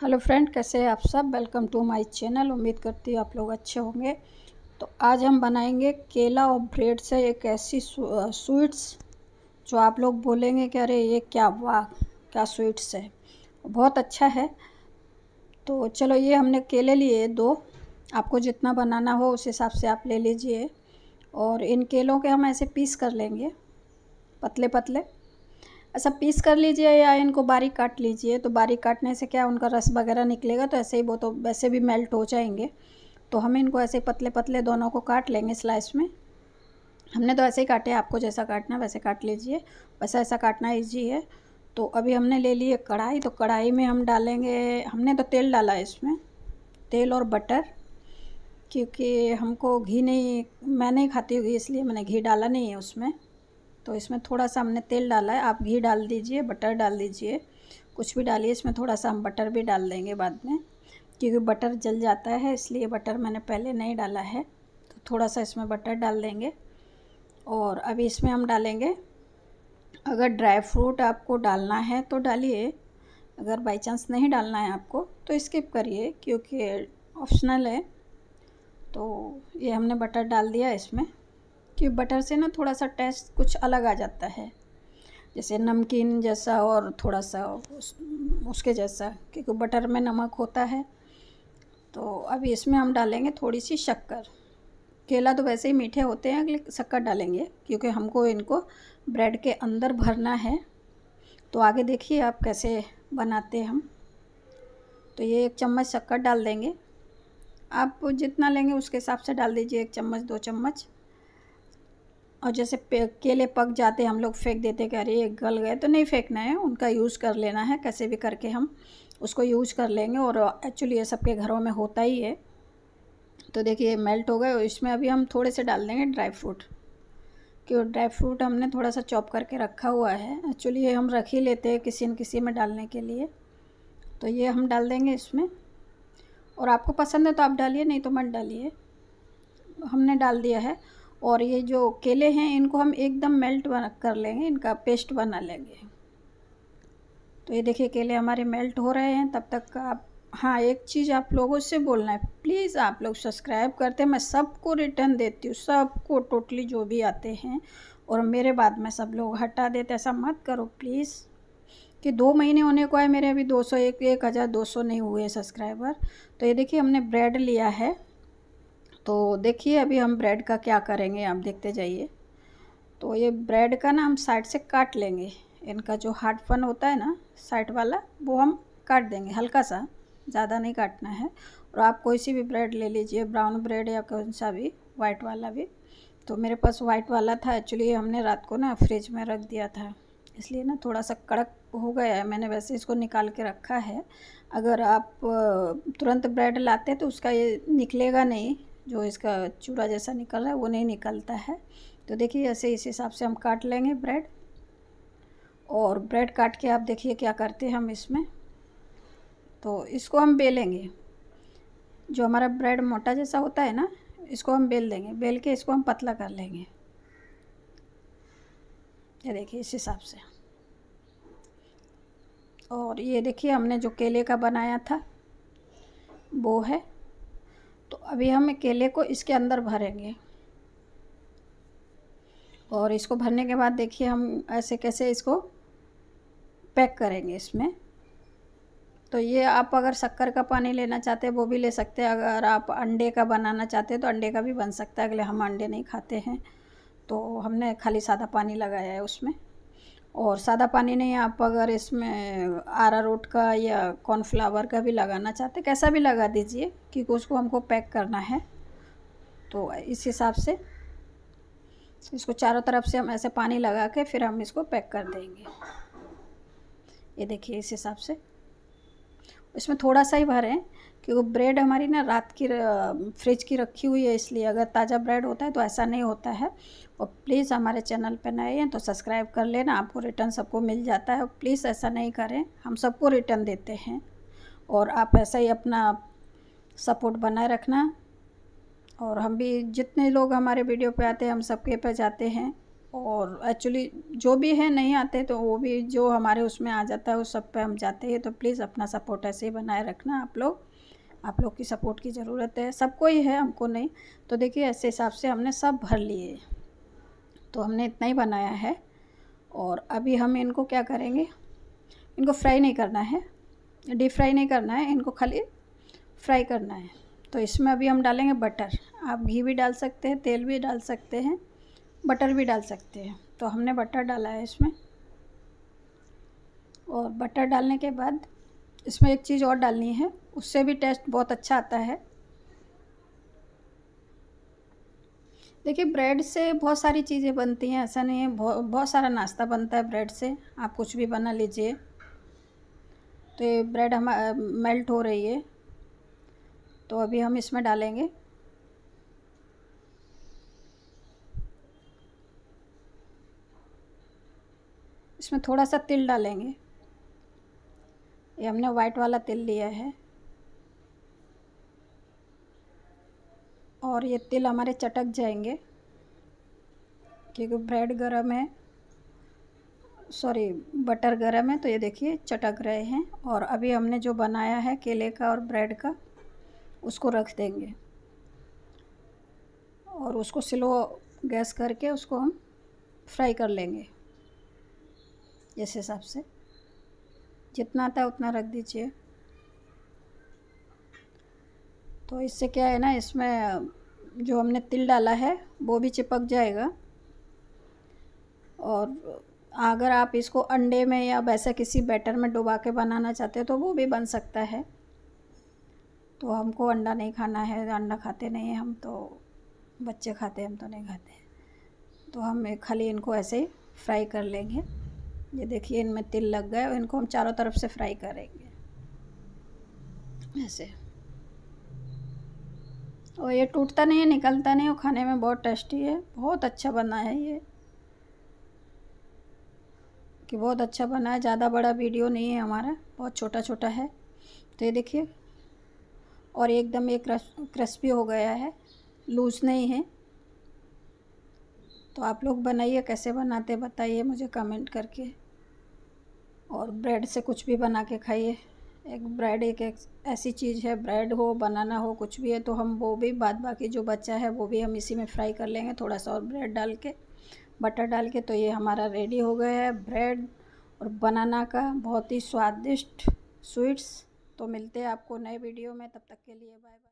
Hello friend, कैसे हैं आप सब? वेलकम टू माय चैनल उम्मीद करती हूँ आप लोग अच्छे होंगे। तो आज हम बनाएँगे केला और ब्रेड से एक ऐसी स्वीट्स जो आप लोग बोलेंगे कि अरे ये क्या वाह, क्या स्वीट्स है। बहुत अच्छा है। तो चलो ये हमने केले लिए दो। आपको जितना बनाना हो उस हिसाब से आप ले लीजिए। और इन केलों के हम ऐसे पीस कर लेंगे पतले पतले ऐसा पीस कर लीजिए या इनको बारीक काट लीजिए तो बारीक काटने से क्या उनका रस वगैरह निकलेगा? तो ऐसे ही वो तो वैसे भी मेल्ट हो जाएँगे। तो हम इनको ऐसे पतले पतले दोनों को काट लेंगे स्लाइस में। हमने तो ऐसे ही काटे, आपको जैसा काटना है वैसे काट लीजिए। वैसा ऐसा काटना ईजी है। तो अभी हमने ले ली है कढ़ाई तो कढ़ाई में हम डालेंगे, हमने तो तेल डाला है इसमें, तेल और बटर, क्योंकि हमको घी नहीं, मैं नहीं खाती होगी इसलिए मैंने घी डाला नहीं है उसमें। तो इसमें थोड़ा सा हमने तेल डाला है। आप घी डाल दीजिए बटर डाल दीजिए। कुछ भी डालिए, इसमें थोड़ा सा हम बटर भी डाल देंगे बाद में, क्योंकि बटर जल जाता है, इसलिए बटर मैंने पहले नहीं डाला है। तो थोड़ा सा इसमें बटर डाल देंगे। और अभी इसमें हम डालेंगे, अगर ड्राई फ्रूट आपको डालना है तो डालिए, अगर बाई चांस नहीं डालना है आपको तो स्किप करिए, क्योंकि ऑप्शनल है। तो ये हमने बटर डाल दिया इसमें। कि बटर से ना थोड़ा सा टेस्ट कुछ अलग आ जाता है। जैसे नमकीन जैसा और थोड़ा सा उस, उसके जैसा क्योंकि बटर में नमक होता है। तो अभी इसमें हम डालेंगे थोड़ी सी शक्कर। केला तो वैसे ही मीठे होते हैं अगले शक्कर डालेंगे क्योंकि हमको इनको ब्रेड के अंदर भरना है। तो आगे देखिए आप कैसे बनाते हम। तो ये एक चम्मच शक्कर डाल देंगे। आप जितना लेंगे उसके हिसाब से डाल दीजिए एक चम्मच दो चम्मच। और जैसे केले पक जाते हम लोग फेंक देते कि अरे, ये गल गए तो नहीं फेंकना है, उनका यूज़ कर लेना है, कैसे भी करके हम उसको यूज़ कर लेंगे, और एक्चुअली ये सबके घरों में होता ही है। तो देखिए मेल्ट हो गए, और इसमें अभी हम थोड़े से डाल देंगे ड्राई फ्रूट क्यों ड्राई फ्रूट हमने थोड़ा सा चॉप करके रखा हुआ है। एक्चुअली ये हम रख ही लेते हैं किसी न किसी में डालने के लिए। तो ये हम डाल देंगे इसमें। और आपको पसंद है तो आप डालिए, नहीं तो मत डालिए। हमने डाल दिया है। और ये जो केले हैं, इनको हम एकदम मेल्ट कर लेंगे, इनका पेस्ट बना लेंगे। तो ये देखिए, केले हमारे मेल्ट हो रहे हैं। तब तक आप हाँ एक चीज़ आप लोगों से बोलना है। प्लीज़ आप लोग सब्सक्राइब करते हैं। मैं सबको रिटर्न देती हूँ। सबको, टोटली जो भी आते हैं, और मेरे बाद में सब लोग हटा देते ऐसा मत करो, प्लीज़। कि दो महीने होने को है मेरे अभी दो सौ एक एक हज़ार दो सौ नहीं हुए सब्सक्राइबर। तो ये देखिए, हमने ब्रेड लिया है। तो देखिए, अभी हम ब्रेड का क्या करेंगे, आप देखते जाइए। तो ये ब्रेड का ना हम साइड से काट लेंगे। इनका जो हार्ड फन होता है ना, साइड वाला, वो हम काट देंगे, हल्का सा, ज़्यादा नहीं काटना है। और आप कोई सी भी ब्रेड ले लीजिए, ब्राउन ब्रेड या कौन सा भी, वाइट वाला भी। तो मेरे पास वाइट वाला था, एक्चुअली हमने रात को ना फ्रिज में रख दिया था। इसलिए ना थोड़ा सा कड़क हो गया है, मैंने वैसे इसको निकाल के रखा है। अगर आप तुरंत ब्रेड लाते तो उसका ये निकलेगा नहीं। जो इसका चूड़ा जैसा निकल रहा है, वो नहीं निकलता है। तो देखिए, ऐसे इस हिसाब से हम काट लेंगे ब्रेड। और ब्रेड काट के आप देखिए क्या करते हैं हम इसमें। तो इसको हम बेलेंगे। जो हमारा ब्रेड मोटा जैसा होता है ना, इसको हम बेल देंगे। बेल के इसको हम पतला कर लेंगे। ये देखिए, इस हिसाब से। और ये देखिए, हमने जो केले का बनाया था, वो है। अभी हम केले को इसके अंदर भरेंगे। और इसको भरने के बाद देखिए हम ऐसे कैसे इसको पैक करेंगे इसमें। तो ये आप अगर शक्कर का पानी लेना चाहते हैं, वो भी ले सकते हैं। अगर आप अंडे का बनाना चाहते हैं तो अंडे का भी बन सकता है। अगले हम अंडे नहीं खाते हैं। तो हमने खाली सादा पानी लगाया है उसमें। और सादा पानी नहीं, आप अगर इसमें आरा रोट का या कॉर्नफ्लावर का भी लगाना चाहते कैसा भी लगा दीजिए, क्योंकि उसको हमको पैक करना है। तो इस हिसाब से इसको चारों तरफ़ से हम ऐसे पानी लगा के फिर हम इसको पैक कर देंगे। ये देखिए इस हिसाब से। इसमें थोड़ा सा ही भरें क्योंकि ब्रेड हमारी ना रात की फ्रिज की रखी हुई है, इसलिए अगर ताज़ा ब्रेड होता है तो ऐसा नहीं होता है। और प्लीज़ हमारे चैनल पर नए हैं तो सब्सक्राइब कर लेना, आपको रिटर्न सबको मिल जाता है। प्लीज़ ऐसा नहीं करें, हम सबको रिटर्न देते हैं। और आप ऐसा ही अपना सपोर्ट बनाए रखना। और हम भी जितने लोग हमारे वीडियो पे आते हैं, हम सबके पे जाते हैं। और एक्चुअली जो भी है नहीं आते तो वो भी जो हमारे उसमें आ जाता है, उस सब पे हम जाते हैं। तो प्लीज़ अपना सपोर्ट ऐसे ही बनाए रखना आप लोग। आप लोग की सपोर्ट की ज़रूरत है। सबको ही है, हमको नहीं। तो देखिए, ऐसे हिसाब से हमने सब भर लिए। तो हमने इतना ही बनाया है। और अभी हम इनको क्या करेंगे? इनको फ्राई नहीं करना है। डीप फ्राई नहीं करना है। इनको खाली फ्राई करना है। तो इसमें अभी हम डालेंगे बटर आप घी भी डाल सकते हैं, तेल भी डाल सकते हैं। बटर भी डाल सकते हैं। तो हमने बटर डाला है इसमें। और बटर डालने के बाद इसमें एक चीज़ और डालनी है। उससे भी टेस्ट बहुत अच्छा आता है। देखिए, ब्रेड से बहुत सारी चीज़ें बनती हैं। ऐसा नहीं है, बहुत सारा नाश्ता बनता है ब्रेड से। आप कुछ भी बना लीजिए। तो ये ब्रेड हम मेल्ट हो रही है। तो अभी हम इसमें डालेंगे। इसमें थोड़ा सा तिल डालेंगे। ये हमने वाइट वाला तिल लिया है। और ये तिल हमारे चटक जाएँगे, क्योंकि ब्रेड गरम है। सॉरी बटर गरम है तो ये देखिए चटक रहे हैं। और अभी हमने जो बनाया है केले का और ब्रेड का, उसको रख देंगे। और उसको स्लो गैस करके उसको हम फ्राई कर लेंगे। इस हिसाब से। जितना आता है उतना रख दीजिए। तो इससे क्या है ना, इसमें जो हमने तिल डाला है, वो भी चिपक जाएगा। और अगर आप इसको अंडे में या वैसे किसी बैटर में डुबा के बनाना चाहते हो तो वो भी बन सकता है। तो हमको अंडा नहीं खाना है, अंडा खाते नहीं हम तो बच्चे खाते हैं, हम तो नहीं खाते तो हम खाली इनको ऐसे ही फ्राई कर लेंगे। ये देखिए, इनमें तिल लग गए और इनको हम चारों तरफ़ से फ्राई करेंगे। ऐसे। और ये टूटता नहीं है, निकलता नहीं और खाने में बहुत टेस्टी है। बहुत अच्छा बना है ये। कि बहुत अच्छा बना है, ज़्यादा बड़ा वीडियो नहीं है हमारा, बहुत छोटा छोटा है। तो ये देखिए, और एकदम ये क्रिस्पी हो गया है लूज़ नहीं है। तो आप लोग बनाइए, कैसे बनाते, बताइए मुझे कमेंट करके। और ब्रेड से कुछ भी बना के खाइए। एक ब्रेड एक, एक ऐसी चीज़ है ब्रेड हो बनाना हो कुछ भी है तो हम वो भी बाद बाकी जो बचा है वो भी हम इसी में फ्राई कर लेंगे थोड़ा सा और ब्रेड डाल के। बटर डाल के तो ये हमारा रेडी हो गया है। ब्रेड और बनाना का बहुत ही स्वादिष्ट स्वीट्स। तो मिलते हैं आपको नए वीडियो में तब तक के लिए बाय बाय